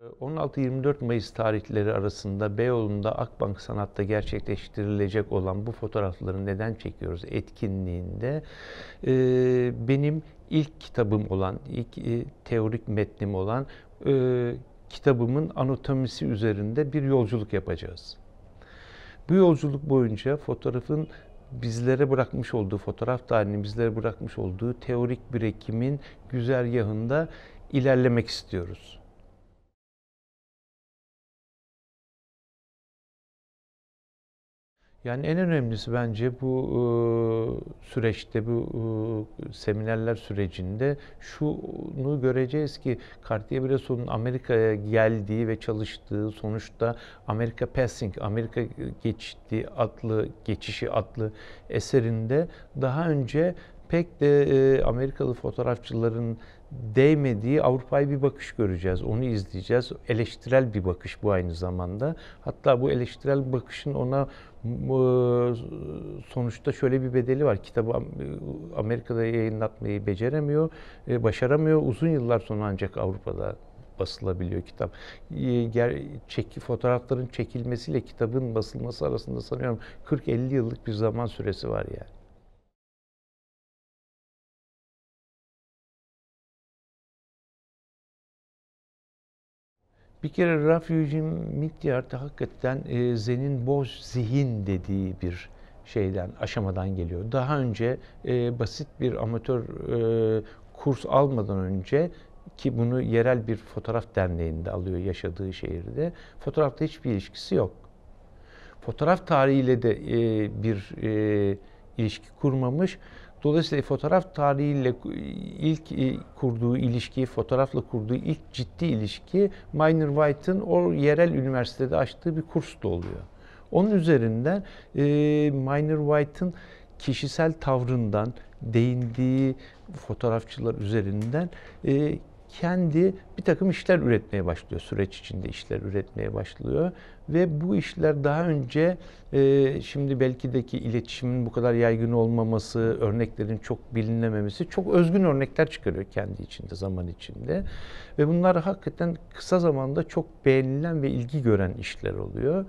16-24 Mayıs tarihleri arasında Beyoğlu'nda Akbank Sanat'ta gerçekleştirilecek olan bu fotoğrafları neden çekiyoruz etkinliğinde e, benim ilk kitabım olan, ilk e, teorik metnim olan e, kitabımın anatomisi üzerinde bir yolculuk yapacağız. Bu yolculuk boyunca fotoğrafın bizlere bırakmış olduğu, fotoğraf tarihinin bırakmış olduğu teorik birikimin güzergahında ilerlemek istiyoruz. Yani en önemlisi bence bu e, süreçte, bu e, seminerler sürecinde şunu göreceğiz ki Cartier-Bresson'un Amerika'ya geldiği ve çalıştığı sonuçta Amerika Passing, Amerika geçti adlı, geçişi adlı eserinde daha önce pek de e, Amerikalı fotoğrafçıların değmediği Avrupa'ya bir bakış göreceğiz. Onu izleyeceğiz. Eleştirel bir bakış bu aynı zamanda. Hatta bu eleştirel bakışın ona sonuçta şöyle bir bedeli var. Kitabı Amerika'da yayınlatmayı beceremiyor, e, başaramıyor. Uzun yıllar sonra ancak Avrupa'da basılabiliyor kitap. E, çeki, fotoğrafların çekilmesiyle kitabın basılması arasında sanıyorum 40-50 yıllık bir zaman süresi var yani. Bir kere Raf Eugene Midyard hakikaten e, Zen'in boş zihin dediği bir şeyden, aşamadan geliyor. Daha önce e, basit bir amatör e, kurs almadan önce ki bunu yerel bir fotoğraf derneğinde alıyor yaşadığı şehirde. Fotoğrafta hiçbir ilişkisi yok. Fotoğraf tarihiyle de e, bir e, ilişki kurmamış. Dolayısıyla fotoğraf tarihiyle ilk e, kurduğu ilişki, fotoğrafla kurduğu ilk ciddi ilişki Minor White'ın o yerel üniversitede açtığı bir kurs da oluyor. Onun üzerinden e, Minor White'ın kişisel tavrından, değindiği fotoğrafçılar üzerinden e, kendi bir takım işler üretmeye başlıyor. Süreç içinde işler üretmeye başlıyor. Ve bu işler daha önce e, şimdi belki de ki iletişimin bu kadar yaygın olmaması, örneklerin çok bilinememesi çok özgün örnekler çıkarıyor kendi içinde, zaman içinde. Ve bunlar hakikaten kısa zamanda çok beğenilen ve ilgi gören işler oluyor.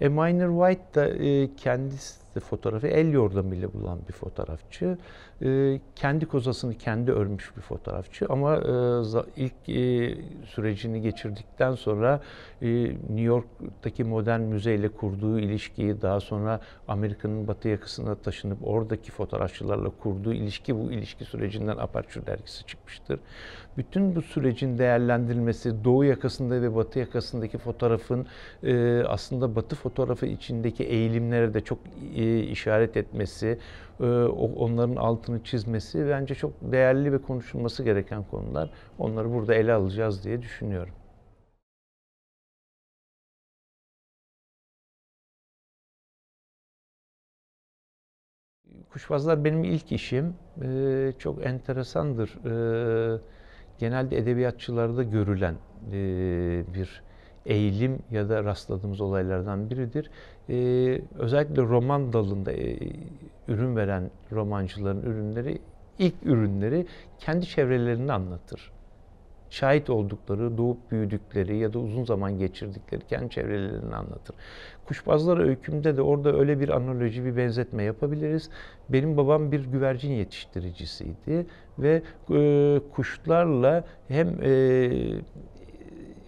E, Minor White da e, kendisi fotoğrafı el yordamıyla bulan bir fotoğrafçı. E, kendi kozasını kendi örmüş bir fotoğrafçı ama e, ilk e, sürecini geçirdikten sonra e, New York'taki modern müzeyle kurduğu ilişkiyi daha sonra Amerika'nın batı yakasına taşınıp oradaki fotoğrafçılarla kurduğu ilişki bu ilişki sürecinden Aperture dergisi çıkmıştır. Bütün bu sürecin değerlendirilmesi doğu yakasında ve batı yakasındaki fotoğrafın e, aslında batı fotoğrafı içindeki eğilimlere de çok e, işaret etmesi, e, onların altını çizmesi bence çok değerli ve konuşulması gereken konular. Onları burada ele alacağız diye düşünüyorum. Kuşbazlar benim ilk işim. Ee, çok enteresandır. Ee, genelde edebiyatçılarda görülen e, bir eğilim ya da rastladığımız olaylardan biridir. Ee, özellikle roman dalında e, ürün veren romancıların ürünleri, ilk ürünleri kendi çevrelerini anlatır. Şahit oldukları, doğup büyüdükleri ya da uzun zaman geçirdikleri kendi çevrelerini anlatır. Kuşbazlar öykümde de orada öyle bir analoji, bir benzetme yapabiliriz. Benim babam bir güvercin yetiştiricisiydi ve e, kuşlarla hem e,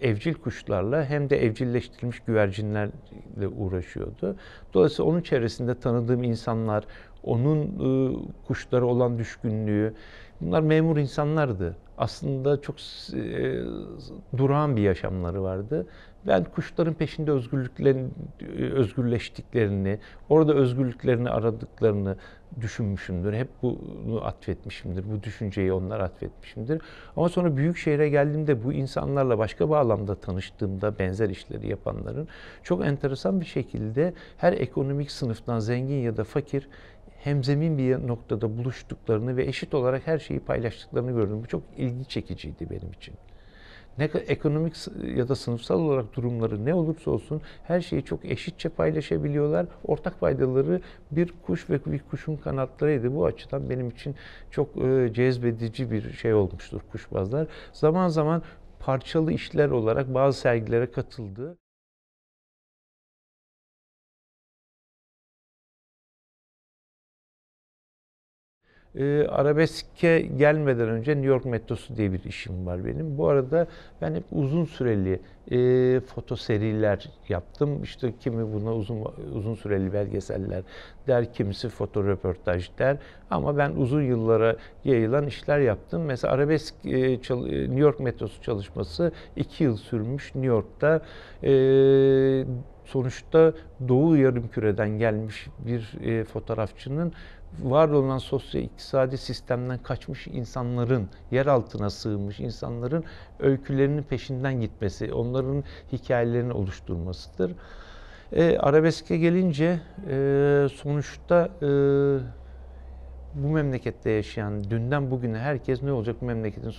evcil kuşlarla hem de evcilleştirilmiş güvercinlerle uğraşıyordu. Dolayısıyla onun çevresinde tanıdığım insanlar, onun e, kuşlara olan düşkünlüğü, bunlar memur insanlardı. Aslında çok e, durağan bir yaşamları vardı. Ben kuşların peşinde özgürlüklerin özgürleştiklerini, orada özgürlüklerini aradıklarını düşünmüşümdür. Hep bunu atfetmişimdir. Bu düşünceyi onlar atfetmişimdir. Ama sonra büyük şehre geldiğimde bu insanlarla başka bağlamda tanıştığımda benzer işleri yapanların çok enteresan bir şekilde her ekonomik sınıftan zengin ya da fakir hemzemin bir noktada buluştuklarını ve eşit olarak her şeyi paylaştıklarını gördüm. Bu çok ilgi çekiciydi benim için ne ekonomik ya da sınıfsal olarak durumları ne olursa olsun her şeyi çok eşitçe paylaşabiliyorlar. Ortak faydaları bir kuş ve bir kuşun kanatlarıydı. Bu açıdan benim için çok e, cezbedici bir şey olmuştur kuşbazlar. Zaman zaman parçalı işler olarak bazı sergilere katıldı. E, arabeske gelmeden önce New York Metrosu diye bir işim var benim. Bu arada ben hep uzun süreli e, foto seriler yaptım. İşte kimi buna uzun uzun süreli belgeseller der, kimisi foto röportaj der. Ama ben uzun yıllara yayılan işler yaptım. Mesela arabesk e, e, New York Metrosu çalışması iki yıl sürmüş New York'ta. E, sonuçta Doğu Yarımküre'den gelmiş bir e, fotoğrafçının var olan sosyo-iktisadi sistemden kaçmış insanların, yer altına sığmış insanların öykülerinin peşinden gitmesi, onların hikayelerini oluşturmasıdır. E, arabeske gelince e, sonuçta e, bu memlekette yaşayan dünden bugüne herkes ne olacak bu memleketin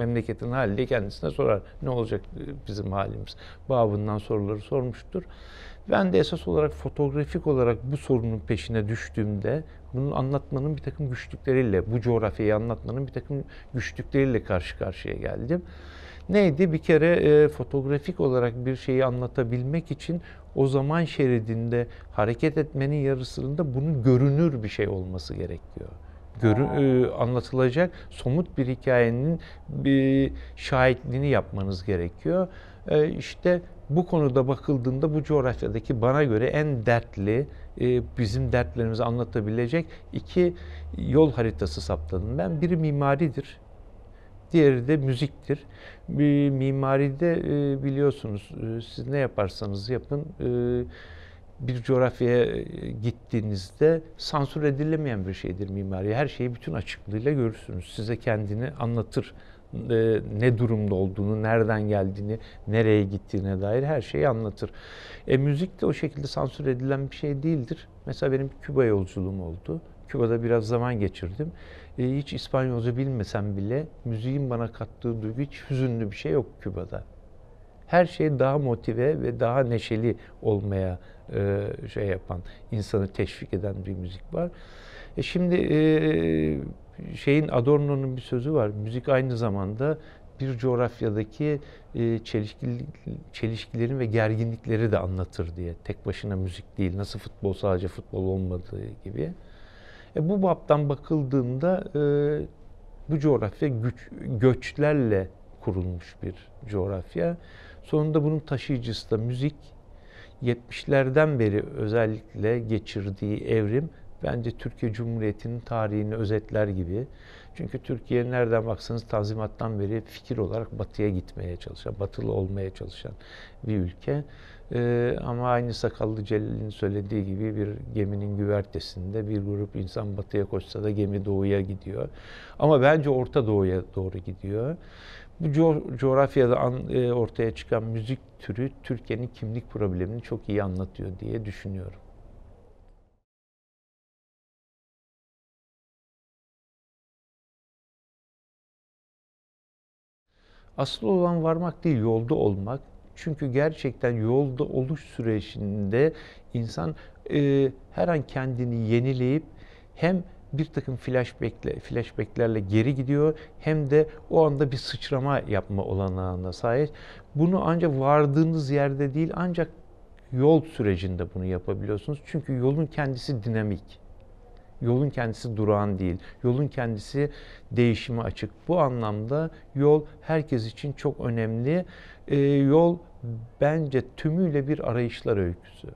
memleketin hali kendisine sorar. Ne olacak bizim halimiz? Babından soruları sormuştur. Ben de esas olarak fotoğrafik olarak bu sorunun peşine düştüğümde bunu anlatmanın bir takım güçlükleriyle, bu coğrafyayı anlatmanın bir takım güçlükleriyle karşı karşıya geldim. Neydi? Bir kere e, fotoğrafik olarak bir şeyi anlatabilmek için o zaman şeridinde hareket etmenin yarısında bunun görünür bir şey olması gerekiyor. Görü, e, anlatılacak somut bir hikayenin bir şahitliğini yapmanız gerekiyor. İşte bu konuda bakıldığında bu coğrafyadaki bana göre en dertli, bizim dertlerimizi anlatabilecek iki yol haritası saptadım ben. Biri mimaridir, diğeri de müziktir. Mimaride biliyorsunuz siz ne yaparsanız yapın bir coğrafyaya gittiğinizde sansür edilemeyen bir şeydir mimari. Her şeyi bütün açıklığıyla görürsünüz. Size kendini anlatır e, ne durumda olduğunu, nereden geldiğini, nereye gittiğine dair her şeyi anlatır. E, müzik de o şekilde sansür edilen bir şey değildir. Mesela benim Küba yolculuğum oldu. Küba'da biraz zaman geçirdim. E, hiç İspanyolca bilmesem bile müziğin bana kattığı duygu hiç hüzünlü bir şey yok Küba'da. Her şey daha motive ve daha neşeli olmaya e, şey yapan, insanı teşvik eden bir müzik var. E şimdi e, şeyin Adorno'nun bir sözü var. Müzik aynı zamanda bir coğrafyadaki e, çelişkili, çelişkilerin ve gerginlikleri de anlatır diye. Tek başına müzik değil. Nasıl futbol sadece futbol olmadığı gibi. E, bu baptan bakıldığında e, bu coğrafya güç, göçlerle kurulmuş bir coğrafya. Sonunda bunun taşıyıcısı da müzik. 70'lerden beri özellikle geçirdiği evrim bence Türkiye Cumhuriyeti'nin tarihini özetler gibi. Çünkü Türkiye nereden baksanız Tanzimat'tan beri fikir olarak batıya gitmeye çalışan, batılı olmaya çalışan bir ülke. Ee, ama aynı sakallı Celil'in söylediği gibi bir geminin güvertesinde bir grup insan batıya koşsa da gemi doğuya gidiyor. Ama bence Orta Doğu'ya doğru gidiyor. Bu co- coğrafyada an, e, ortaya çıkan müzik türü Türkiye'nin kimlik problemini çok iyi anlatıyor diye düşünüyorum. Asıl olan varmak değil, yolda olmak. Çünkü gerçekten yolda oluş sürecinde insan e, her an kendini yenileyip hem bir takım flashbackle, flashbacklerle geri gidiyor hem de o anda bir sıçrama yapma olanağına sahip. Bunu ancak vardığınız yerde değil ancak yol sürecinde bunu yapabiliyorsunuz. Çünkü yolun kendisi dinamik. Yolun kendisi durağan değil. Yolun kendisi değişime açık. Bu anlamda yol herkes için çok önemli. Ee, yol bence tümüyle bir arayışlar öyküsü.